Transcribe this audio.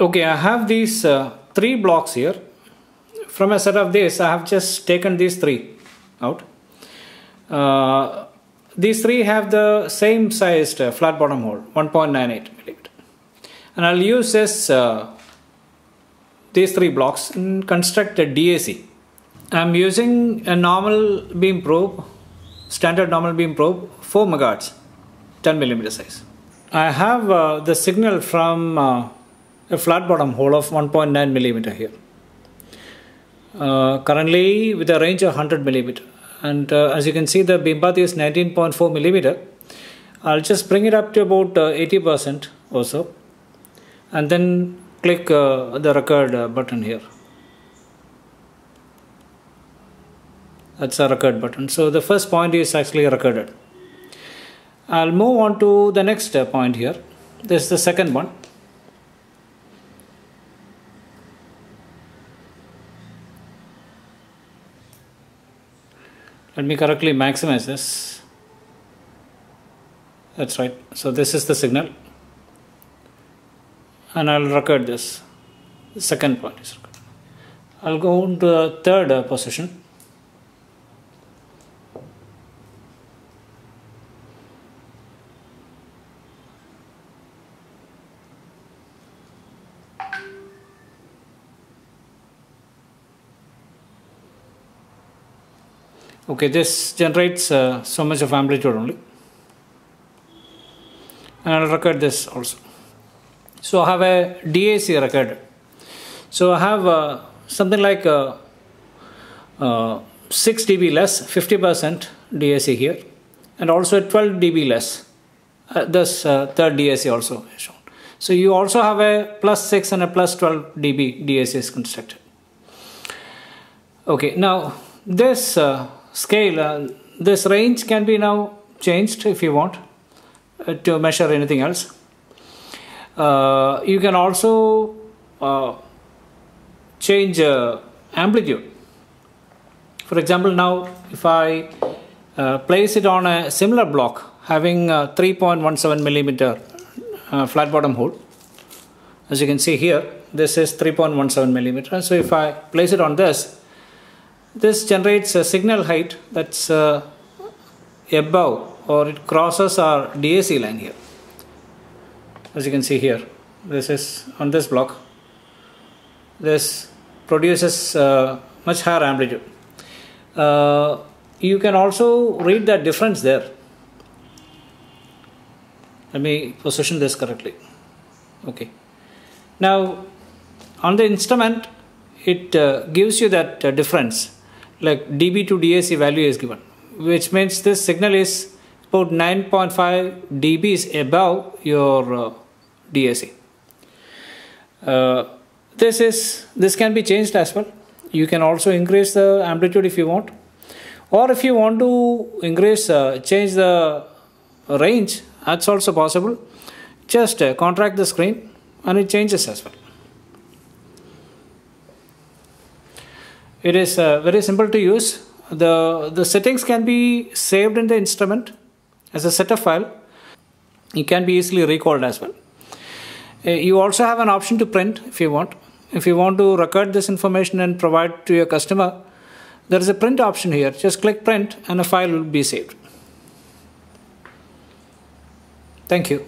Okay, I have these uh, three blocks here. From a set of this, I have just taken these three out. Uh, these three have the same sized uh, flat bottom hole, 1.98 millimeter. And I'll use this uh, these three blocks and construct a DAC. I'm using a normal beam probe, standard normal beam probe, 4 megahertz, 10 millimeter size. I have uh, the signal from uh, a flat bottom hole of 1.9 millimeter here. Uh, currently with a range of 100 millimeter. And uh, as you can see the beam path is 19.4 millimeter. I'll just bring it up to about 80% uh, or so. And then click uh, the record uh, button here. That's a record button. So the first point is actually recorded. I'll move on to the next point here. This is the second one let me correctly maximize this. That's right. So this is the signal. And I'll record this. The second point is recorded. I'll go into the third uh, position okay this generates uh, so much of amplitude only. And I'll record this also. So I have a DAC record so I have uh, something like uh, uh 6 dB less 50% DAC here and also 12 dB less. Uh, this uh, third DAC also is shown. So you also have a plus 6 and a plus 12 dB DAC is constructed. Okay now this scale, uh, this range can be now changed if you want uh, to measure anything else. Uh, you can also uh, change uh, amplitude. For example, now if I uh, place it on a similar block having 3.17 millimeter flat bottom hole, as you can see here, this is 3.17 millimeter. So if I place it on this, this generates a signal height that's uh, above or it crosses our DAC line here. As you can see here, this is on this block. This produces uh, much higher amplitude. Uh, you can also read that difference there. Let me position this correctly. Okay. Now, on the instrument, it uh, gives you that uh, difference like dB to DAC value is given, which means this signal is about 9.5 dB above your uh, DAC. Uh, this is this can be changed as well. You can also increase the amplitude if you want, or if you want to increase uh, change the range, that's also possible. Just uh, contract the screen and it changes as well. It is uh, very simple to use. The, the settings can be saved in the instrument as a setup file. It can be easily recalled as well. Uh, you also have an option to print if you want. If you want to record this information and provide to your customer, there is a print option here. Just click print and a file will be saved. Thank you.